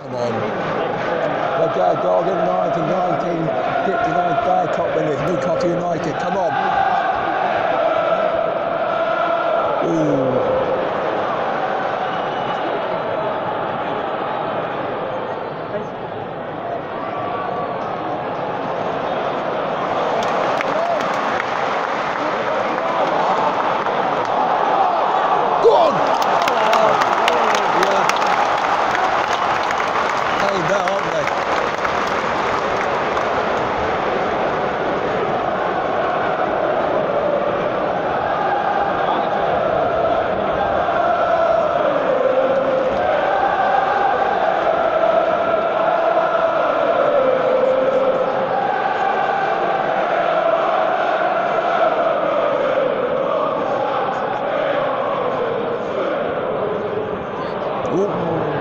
Come on. Okay, uh, Dog United 1959 Badcock winners, Newcastle United. Come on. Ooh. Go on! да, о, блядь. Ooh.